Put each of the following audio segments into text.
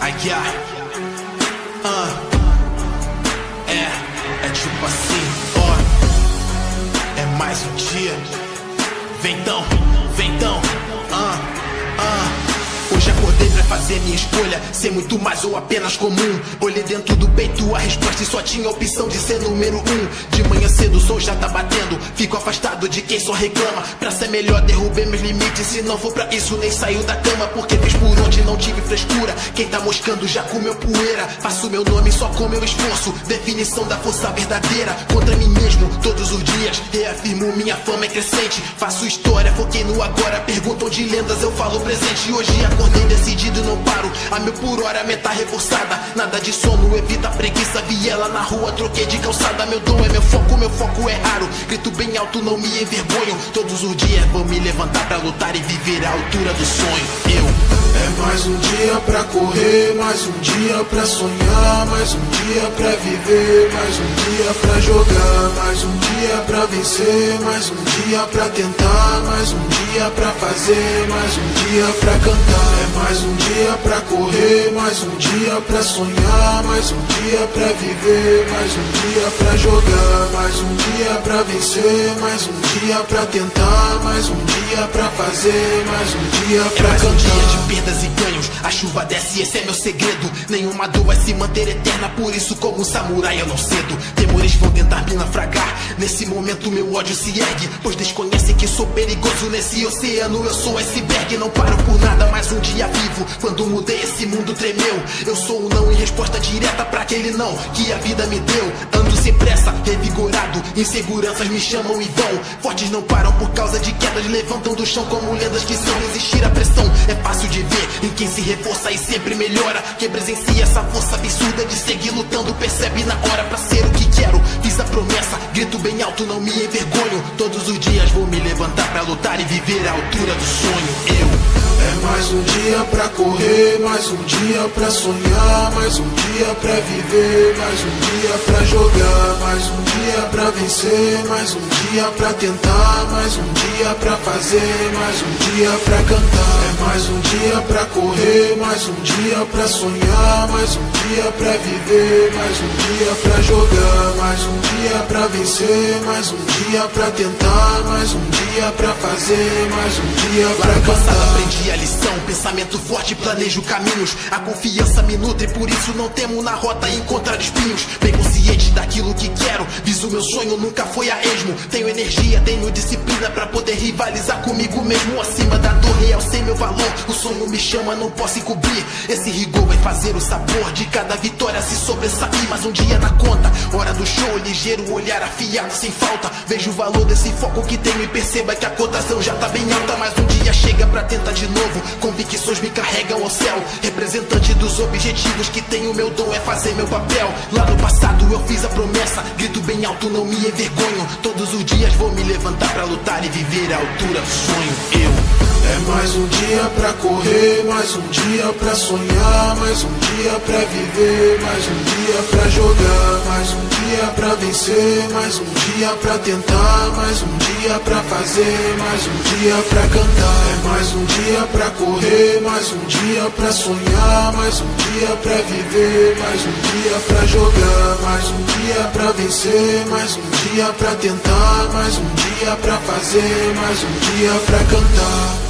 Ai. Ah. É, é tipo assim, ó. É mais um dia. Ventão, ventão. Ah, ah. Hoje acordei pra fazer minha escolha Ser muito mais ou apenas comum Olhei dentro do peito a resposta e só tinha a opção de ser número um De manhã cedo o sol já tá afastado de quem só reclama. Pra ser melhor derrubei meus limites. Se não for pra isso nem saiu da cama. Porque fiz por onde não tive frescura. Quem tá moscando já comeu poeira. Faço meu nome só com meu esforço. Definição da força verdadeira Contra mim mesmo. Todos os dias Reafirmo minha fama é crescente. Faço história, foquei no agora. Perguntam de lendas, eu falo presente. Hoje acordei decidido e não paro. A mil por hora, meta reforçada. Nada de sono, evita a preguiça. Vi ela na rua, troquei de calçada. Meu dom é meu foco, meu foco é raro Grito bem alto, não me envergonho Todos os dias vou me levantar pra lutar E viver a altura do sonho Eu é mais um dia pra correr, mais um dia pra sonhar, mais um dia pra viver, mais um dia pra jogar, mais um dia pra vencer, mais um dia pra tentar, mais um dia pra fazer, mais um dia pra cantar. É mais um dia pra correr, mais um dia pra sonhar, mais um dia pra viver, mais um dia pra jogar, mais um dia pra vencer, mais um dia pra tentar, mais um dia pra fazer, mais um dia pra é mais cantar. Um dia de perdas e ganhos, a chuva desce, esse é meu segredo. Nenhuma dor vai se manter eterna, por isso, como um samurai, eu não cedo. Temores vão tentar me naufragar. Nesse momento, meu ódio se ergue, pois desconhecem que sou perigoso nesse oceano. Eu sou iceberg, não paro por nada, mais um dia vivo. Quando mudei, esse mundo tremeu. Eu sou um não em resposta direta para aquele não que a vida me deu. Ando sem pressa, revigorado, inseguranças me chamam e vão. Fortes não param por causa de quedas, levantam do chão como lendas que são. Resistir à pressão é fácil de ver. Em quem se reforça e sempre melhora. Quem presencia essa força absurda de seguir lutando, percebe na hora pra ser o que quero. Fiz a promessa, grito bem alto, não me envergonho. Todos os dias vou me levantar pra lutar e viver a altura do sonho. Eu. É mais um dia pra correr, mais um dia pra sonhar, mais um dia pra viver, mais um dia pra jogar, mais um dia pra vencer, mais um dia pra tentar, mais um dia pra fazer, mais um dia pra cantar. É mais um dia pra correr, mais um dia pra sonhar, mais um dia pra viver, mais um dia pra jogar, mais um dia pra vencer, mais um dia pra tentar, mais um dia pra fazer, mais um dia pra cantar. aprendi a lição, pensamento forte, planejo caminhos. A confiança me nutre, por isso não temo na rota encontrar espinhos. Bem consciente daquilo que quero, viso meu sonho nunca foi a esmo. Tenho energia, tenho disciplina pra poder rivalizar comigo mesmo. Acima da dor real, sem meu valor. O sonho me chama, não posso encobrir. Esse rigor vai fazer o sabor de cada vitória se sobressair. Mas um dia na conta, hora do show, ligeiro, olhar afiado sem falta. Vejo o valor desse foco que tenho e perceba que a cotação já tá bem alta. Mas um dia chega pra tentar de novo. Convicções me carregam ao céu. Representante dos objetivos que tenho, meu dom é fazer meu papel. Lá no passado eu fiz a promessa, grito bem alto, não me envergonho. Todos os dias vou me levantar pra lutar e viver a altura do sonho. Eu. É mais um dia pra correr, mais um dia pra sonhar, mais um dia pra viver, mais um dia pra jogar, mais um dia pra vencer, mais um dia pra tentar, mais um dia pra fazer, mais um dia pra cantar. Dia pra correr, mais um dia pra sonhar, mais um dia pra viver, mais um dia pra jogar, mais um dia pra vencer, mais um dia pra tentar, mais um dia pra fazer, mais um dia pra cantar.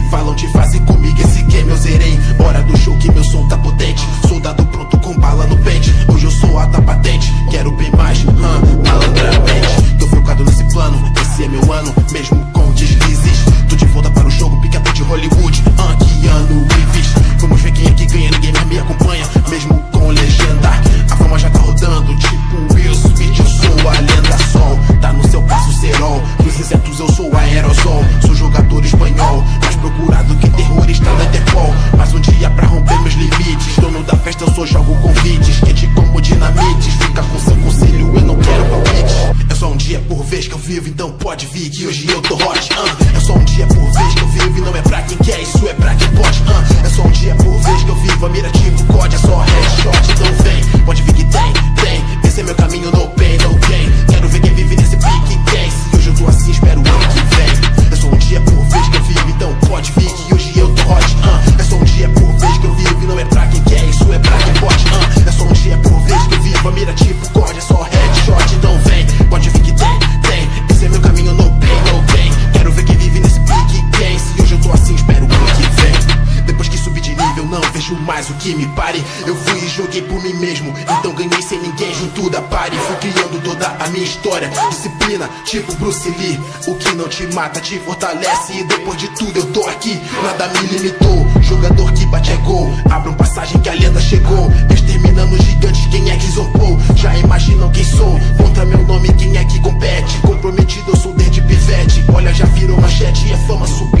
falam de fase comigo Esse game eu zerei, bora do show que meu som tá potente. Soldado pronto com bala no pente. Hoje eu sou alta patente, quero bem mais, hum, malandro tô hot. Joguei por mim mesmo, então ganhei sem ninguém junto da pare. Fui criando toda a minha história, disciplina, tipo Bruce Lee. O que não te mata te fortalece. E depois de tudo eu tô aqui, nada me limitou. Jogador que bate é gol, abram passagem que a lenda chegou. Exterminando os gigantes, quem é que zompou? Já imaginam quem sou? Contra meu nome, quem é que compete? Comprometido, eu sou desde pivete. Olha, já virou manchete e a fama subiu.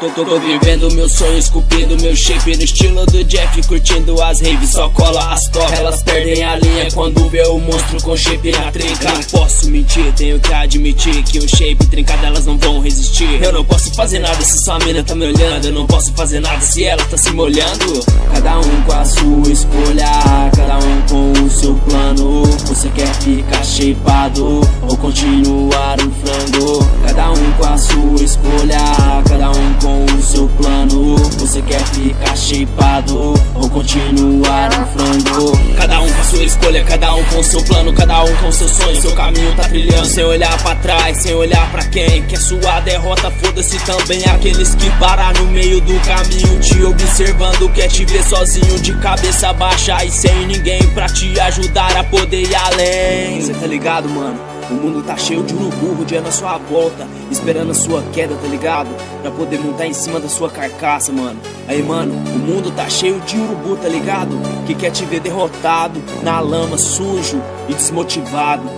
Tô, tô, tô, vivendo meu sonho, esculpindo meu shape no estilo do Jeff, curtindo as raves, só cola as torres. Elas perdem a linha quando vê o monstro com shape na trinca. Não posso mentir, tenho que admitir que o shape trincado elas não vão resistir. Eu não posso fazer nada se sua mina tá me olhando, eu não posso fazer nada se ela tá se molhando. Cada um com a sua escolha, cada um com o seu plano. Você quer ficar shapeado ou continuar um frango? Cada um com a sua escolha, cada um com o seu plano. Você quer ficar shapeado ou continuar um frango? Cada um com a sua escolha, cada um com o seu plano, cada um com o seu sonho. Seu caminho tá trilhando sem olhar pra trás, sem olhar pra quem. Quer sua derrota, foda-se também aqueles que param no meio do caminho, te observando. Quer te ver sozinho, de cabeça baixa e sem ninguém pra te ajudar a poder ir além. Cê tá ligado, mano? O mundo tá cheio de urubu rodeando a sua volta, esperando a sua queda, tá ligado? Pra poder montar em cima da sua carcaça, mano. Aí, mano, o mundo tá cheio de urubu, tá ligado? Que quer te ver derrotado, na lama, sujo e desmotivado.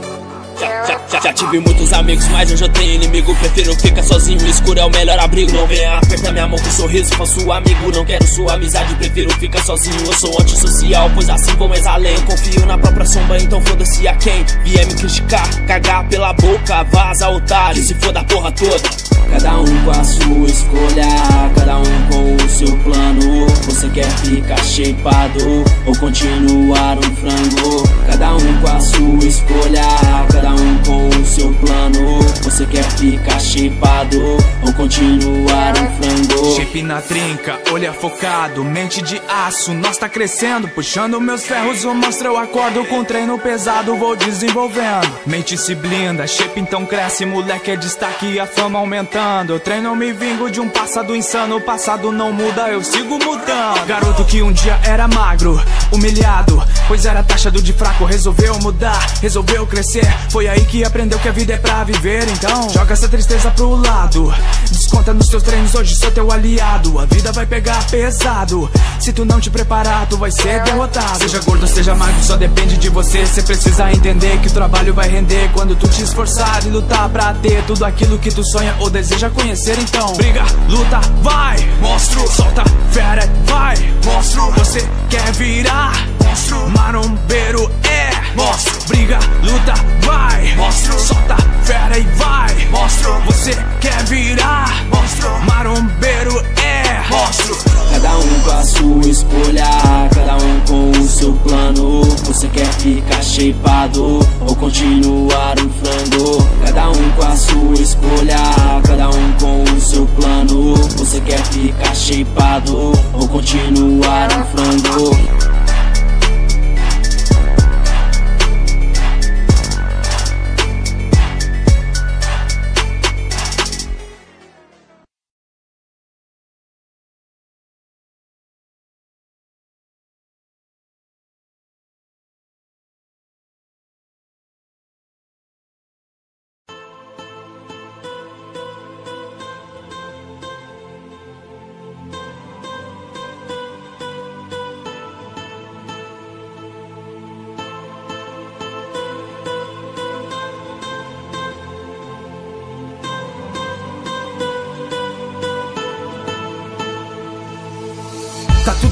Já, já, já, tive muitos amigos, mas hoje eu tenho inimigo. Prefiro ficar sozinho, escuro é o melhor abrigo. Não venha apertar minha mão com sorriso, faço amigo. Não quero sua amizade, prefiro ficar sozinho. Eu sou antissocial, pois assim vou mais além. Confio na própria sombra, então foda-se a quem vier me criticar. Cagar pela boca, vaza otário, se for da porra toda. Cada um com a sua escolha, cada um com o seu plano. Você quer ficar shapeado ou continuar um frango? Cada um com a sua escolha, Você quer ficar shapeado ou continuar um frango? Shape na trinca, olhar focado, mente de aço, nós tá crescendo, puxando meus ferros, o monstro eu acordo com treino pesado, vou desenvolvendo. Mente se blinda, shape então cresce, moleque é destaque e a fama aumentando. Eu treino, me vingo de um passado insano, o passado não muda, eu sigo mudando. Garoto que que um dia era magro, humilhado, pois era taxado de fraco. Resolveu mudar, resolveu crescer. Foi aí que aprendeu que a vida é pra viver. Então, joga essa tristeza pro lado. Desconta nos teus treinos, hoje sou teu aliado. A vida vai pegar pesado. Se tu não te preparar, tu vai ser derrotado. Seja gordo, seja magro, só depende de você. Cê precisa entender que o trabalho vai render quando tu te esforçar e lutar pra ter tudo aquilo que tu sonha ou deseja conhecer. Então, briga, luta, vai, monstro, solta, fera, vai, monstro. Você quer virar, monstro, marombeiro é, monstro. Briga, luta, vai, monstro, solta, fera e vai, monstro. Você quer virar, monstro, marombeiro é, monstro. Cada um com a sua escolha, cada um com o seu plano. Você quer ficar shapeado ou continuar um frango? Cada um com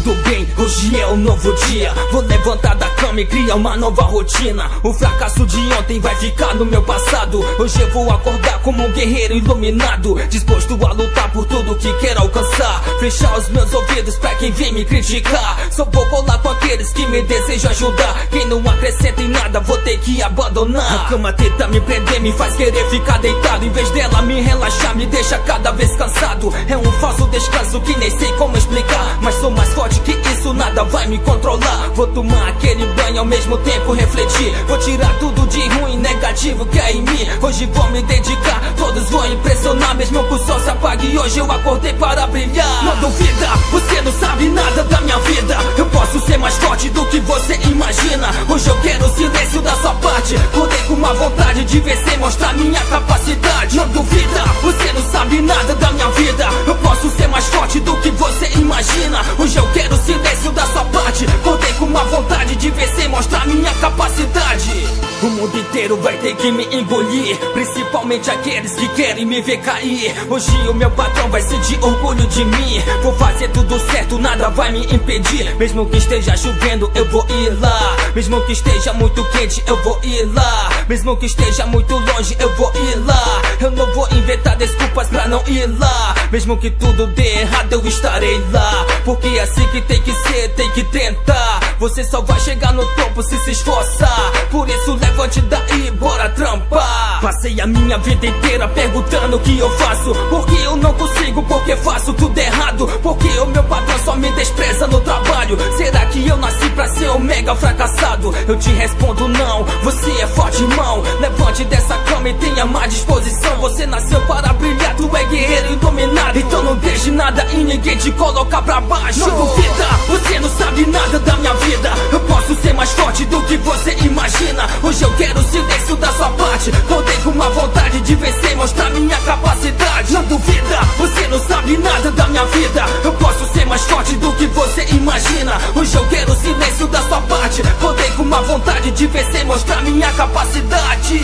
tudo bem, hoje é um novo dia. Vou levantar da cama e criar uma nova rotina. O fracasso de ontem vai ficar no meu passado. Hoje eu vou acordar como um guerreiro iluminado. Disposto a lutar por tudo que quero alcançar. Fechar os meus ouvidos pra quem vem me criticar. Só vou colar com aqueles que me desejam ajudar. Quem não acrescenta em nada, vou ter que abandonar. A cama tenta me prender, me faz querer ficar deitado. Em vez dela me relaxar, me deixa cada vez cansado. É um falso descanso que nem sei como explicar. Mas sou mais forte que isso, nada vai me controlar. Vou tomar aquele banho ao mesmo tempo refletir. Vou tirar tudo de ruim, negativo que é em mim. Hoje vou me dedicar, todos vão impressionar. Mesmo que o sol se apague, hoje eu acordei para brilhar. Não duvida, você não sabe nada da minha vida. Eu posso ser mais forte do que você imagina. Hoje eu quero o silêncio da sua parte. Acordei com uma vontade de vencer, mostrar minha capacidade. Não duvida, você não sabe nada da minha vida. Eu posso ser mais forte do que você imagina. Hoje eu quero o silêncio da sua parte. Acordei com uma vontade de vencer, mostrar minha capacidade. O mundo inteiro vai ter que me engolir. Principalmente aqueles que querem me ver cair. Hoje o meu patrão vai sentir orgulho de mim. Vou fazer tudo certo, nada vai me impedir. Mesmo que esteja chovendo, eu vou ir lá. Mesmo que esteja muito quente, eu vou ir lá. Mesmo que esteja muito longe, eu vou ir lá. Eu não vou inventar desculpas pra não ir lá. Mesmo que tudo dê errado, eu estarei lá. Porque assim que tem que ser, tem que tentar. Você só vai chegar no topo se se esforçar. Por isso, levante daí, bora trampar. Passei a minha vida inteira perguntando o que eu faço. Porque eu não consigo, porque faço tudo errado. Porque o meu patrão só me despreza no trabalho. Será que eu nasci pra ser um mega fracassado? Eu te respondo não, você é forte, irmão. Levante dessa cama e tenha mais disposição. Você nasceu para brilhar, tu é guerreiro e dominado. Então não deixe nada e ninguém te colocar pra baixo. Não duvida, você não sabe nada da minha vida. Eu posso ser mais forte do que você imagina. Hoje eu quero o silêncio da sua parte. Voltei com uma vontade de vencer, mostrar minha capacidade. Não duvida, você não sabe nada da minha vida. Eu posso ser mais forte do que você imagina. Hoje eu quero o silêncio da sua parte. Voltei com uma vontade de vencer, mostrar minha capacidade.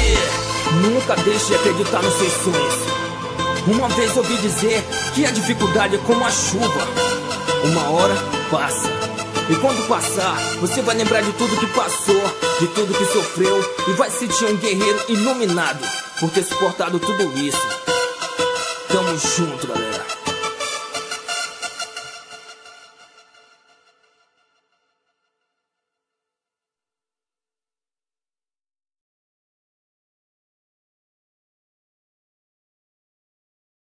Nunca deixe de acreditar nos seus sonhos. Uma vez ouvi dizer que a dificuldade é como a chuva. Uma hora passa. E quando passar, você vai lembrar de tudo que passou, de tudo que sofreu e vai se sentir um guerreiro iluminado por ter suportado tudo isso. Tamo junto, galera.